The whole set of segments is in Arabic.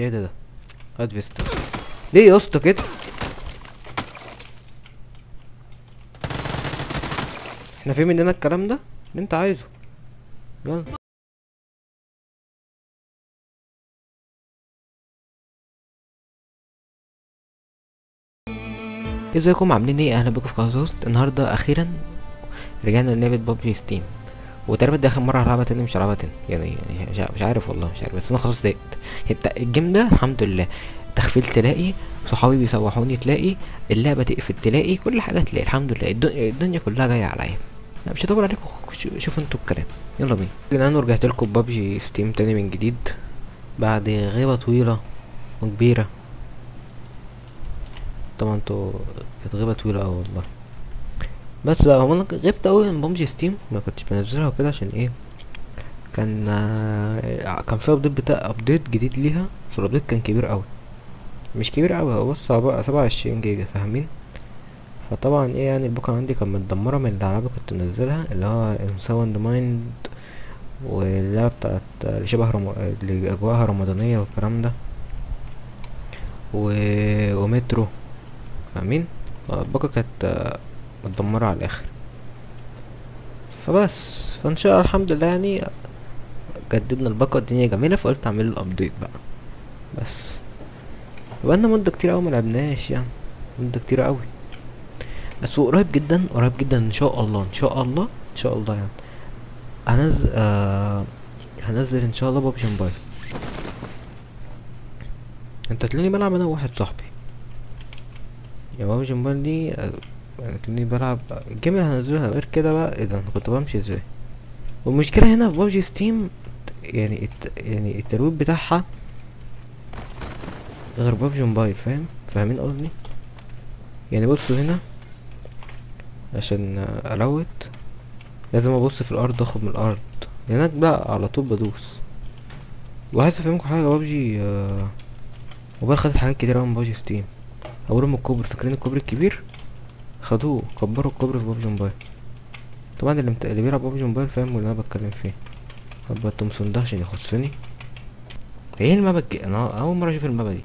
إيه ده ده. هات فيستا ليه يا أسطى كده؟ إحنا في مننا الكلام ده؟ اللي أنت عايزه. يلا. إزيكم؟ عاملين إيه؟ أهلا بكم في قناة النهارده أخيرا رجعنا للعبة PUBG Steam. وتقريبا دي آخر مرة هلعبها تاني مش هلعبها تاني. يعني يعني مش عارف والله مش عارف. بس أنا خلاص ضايقت ال game ده الحمد لله. تخيل تلاقي صحابي بيسوحوني تلاقي اللعبة تقفل تلاقي كل حاجة تلاقي. الحمد لله. الدنيا, الدنيا كلها جاية عليا. لا مش هطول عليكم. شو- شوفوا أنتوا الكلام. يلا بينا. الان ورجعت لكم PUBG Steam تاني من جديد. بعد غيبة طويلة وكبيرة. طبعا أنتوا كانت غيبة طويلة أوي والله. بس بقى هو أنا غبت أوي من PUBG Steam. ما كنتش بنزلها وكده عشان إيه؟ كان آه، كان في update بتاع update جديد ليها. بس ال update كان كبير أوي. مش كبير أوي هو بص سبعة وعشرين جيجا فاهمين؟ فطبعا إيه يعني الباقة عندي كانت متدمرة من الالعاب اللي كنت منزلها اللي هو Sound Mind واللعبة بتاعت اللي شبه رم... أجواءها رمضانية والكلام ده. و... ومترو فاهمين؟ الباقة كانت متدمرة على الآخر. فبس. فإن شاء الله الحمد لله يعني جددنا الباقة الدنيا جميلة فقلت أعمل الأبديت بقى. بس. بقالنا مدة كتير أوي ملعبناش يعني. مدة كتير أوي. بس قريب جدا قريب جدا إن شاء الله إن شاء الله إن شاء الله يعني. هنزل آه هنزل إن شاء الله بابجي موبايل. أنت تلاقيني بلعب أنا وواحد صاحبي. يا PUBG Mobile دي تلاقيني بلعب. ال game اللي هنزلها غير كده بقى إيه ده؟ أنا كنت بمشي إزاي؟ والمشكلة هنا في PUBG Steam يعني الت... يعني الترويج بتاعها غير PUBG Mobile فاهم؟ فاهمين قصدي؟ يعني بصوا هنا عشان أ loot لازم أبص في الأرض أخد من الأرض. هناك بقى على طول بدوس. وعايز أفهمكم حاجة بابجي آه موبايل خدت حاجات كتير أوي من PUBG Steam. اولهم الكوبري فاكرين الكوبري الكبير؟ خدوه كبروا الكوبري في PUBG Mobile طبعا اللي, مت... اللي بيلعب PUBG Mobile فاهم اللي أنا بتكلم فيه. هبقى تومسون ده عشان يخصني إيه المابا الج... أنا أول مرة أشوف المابا دي.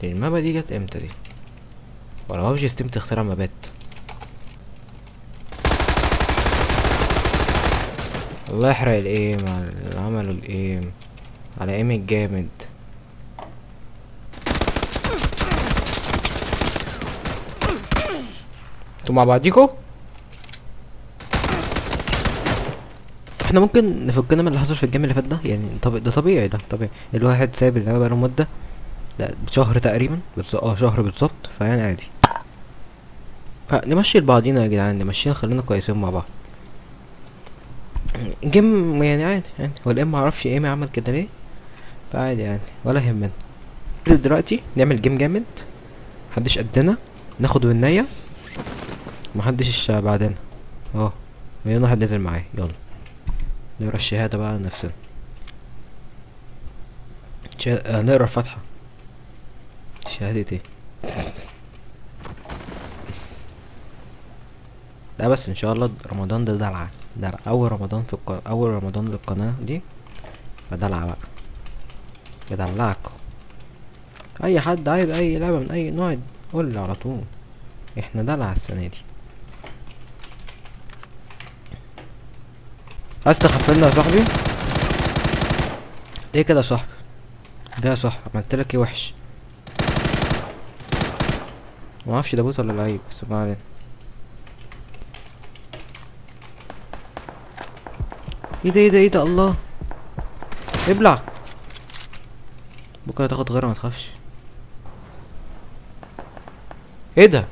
دي المابا دي جت إمتى دي؟ ولا PUBG Steam تخترع مابات الله يحرق الإيم عملوا الإيم على ايم الجامد أنتوا مع بعضيكوا؟ إحنا ممكن نفكنا من اللي حصل في الجيم اللي فات ده؟ يعني طب ده طبيعي ده طبيعي. الواحد سايب اللعبة بقاله مدة لا شهر تقريبا بس آه شهر بالظبط فيعني عادي. فنمشي لبعضينا يا جدعان نمشينا خلينا كويسين مع بعض. جيم يعني عادي يعني هو الام معرفش إيه ما عمل كده ليه؟ فعادي يعني ولا يهمنا. دلوقتي نعمل جيم جامد محدش قدنا ناخد وناية محدش بعدنا. آه مليون واحد نزل معايا يلا. نقرأ الشهادة بقى لنفسنا شها... آه نقرأ الفاتحة. شهادة إيه؟ لا بس إن شاء الله رمضان ده دلعة دلعة أول رمضان في القناة أول رمضان للقناة دي بدلعة بقى. بدلعكم أي حد عايز أي لعبة من أي نوع قول على طول. إحنا دلع السنة دي. عايز تخفلنا يا صاحبي؟ ليه كده يا صاحبي؟ ده يا صاحبي عملت لك إيه وحش؟ ما أعرفش ده بوت ولا لعيب بس ما علينا. إيه ده إيه ده إيه ده الله! ابلع! بكرة تاخد غيرها ما تخافش. إيه ده؟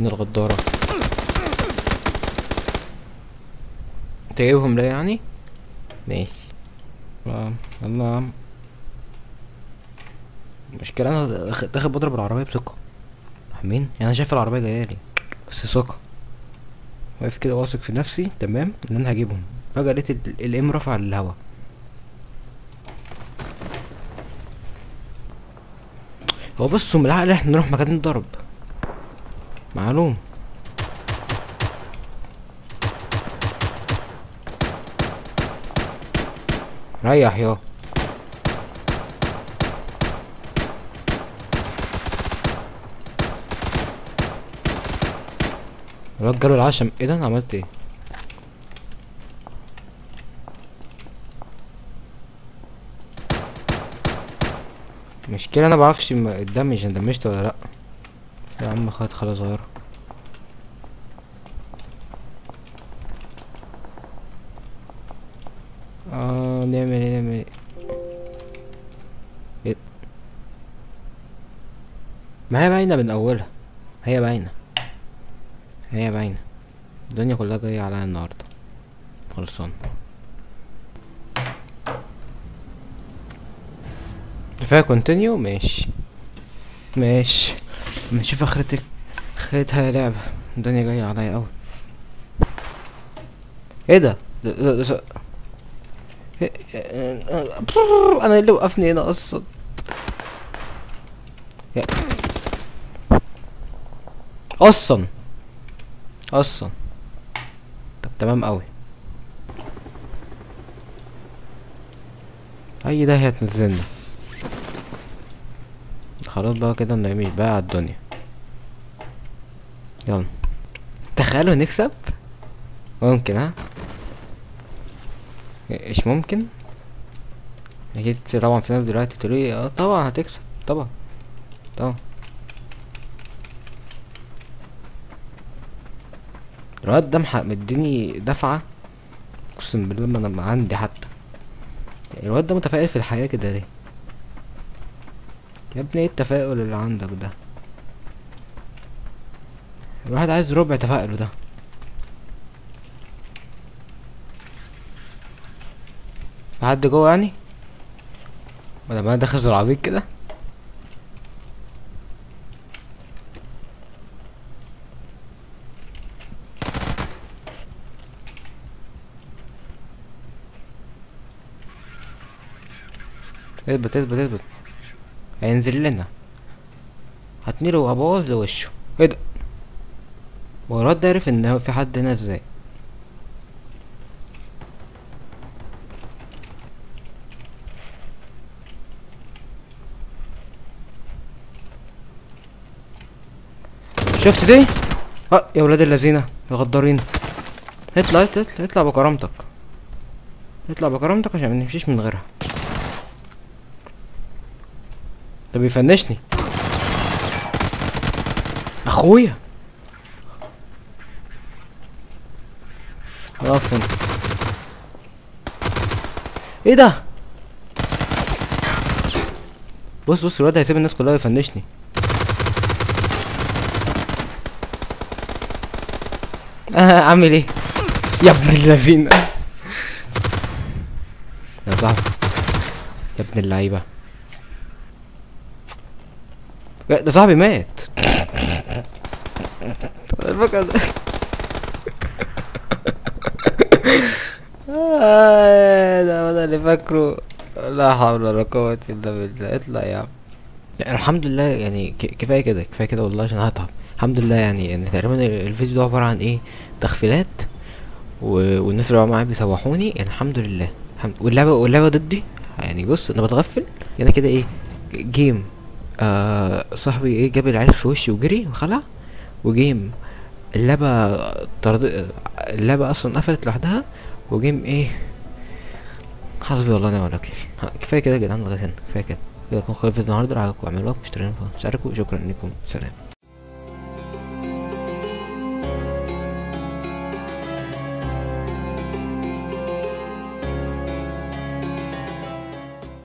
ابن الغدارة. انت جايبهم ده يعني؟ ماشي. تمام. يلا يا عم. المشكلة أنا داخل بضرب العربية بثقة فاهمين يعني أنا شايف العربية جاية لي. بس ثقة واقف كده واثق في نفسي. تمام. إن أنا هجيبهم. فجأة لقيت ال- الإم رفع للهوا هو بصوا من العقل إحنا نروح مكان الضرب. معلوم. ريح يا. الواد جاله العشم. إيه ده؟ أنا عملت إيه؟ مشكلة أنا بعرفش الدمج أنا دمجت ولا لأ. يا عم خد خلاص صغيرة آه نعمل إيه نعمل إيه؟ إيه؟ ما هي باينة من أولها. هي باينة هي باينة الدنيا كلها جاية عليا النهاردة. خلصان. فيها كونتينيو ماشي. ماشي. نشوف اخرتك آخرتها لعبة. الدنيا جاية عليا أوي. إيه ده؟ ده- ده- ده- أنا اللي وقفني هنا أصلا. أصلا. أصلا. طب تمام قوي أي ده هتنزلنا خلاص بقى كده نعمل بقى على الدنيا. يلا. تخيلوا نكسب. ممكن ها؟ إيش ممكن؟ أكيد طبعا في ناس دلوقتي تقول لي آه طبعا هتكسب. طبعا. طبعا. الواد ده محق مديني دفعة أقسم بالله ما أنا عندي حتى. الواد ده متفائل في الحياة كده ليه؟ يا ابني إيه التفاؤل اللي عندك ده؟ الواحد عايز ربع تفاؤله ده. في حد جوه يعني؟ ولا أنا داخل زي كده؟ اثبت اثبت اثبت. هينزل لنا هتنيله وابوظ له وشه إيه ده ده عرف ان في حد هنا إزاي شفت دي آه يا ولاد اللذينه يا غدارين اطلع اطلع اطلع, اطلع بكرامتك اطلع بكرامتك عشان ما نمشيش من غيرها ده بيفنشني. أخويا. هنا إيه ده؟ بص بص الواد هيسيب الناس كلها يفنشني آه عامل إيه؟ يا ابن اللذين يا صاحبي يا ابن اللعيبة لا، ده صاحبي مات. الفكرة ده. آه، ده أنا اللي فاكره. لا حول ولا قوة إلا بالله. اطلع يا عم. يعني الحمد لله يعني ك- كفاية كده كفاية كده والله عشان هتعب. الحمد لله يعني يعني تقريبا ال- الفيديو ده عبارة عن إيه؟ تخفيلات. و... والناس اللي معايا بيسوحوني. يعني الحمد لله. الحمد... واللعبة واللعبة ضدي. يعني بص أنا بتغفل. يعني كده إيه؟ جيم. آه صاحبي إيه جاب العيال في وشي وجري وخلع وجيم اللعبة طرد اللعبة أصلا قفلت لوحدها وجيم إيه حسبي والله ونعم الوكيل. كفاية كده يا جدعان لغاية هنا كفاية كده. كده يكون خلص الفيديو النهارده عجبكم اعملوا لايك واشتركوا وشكرا لكم سلام.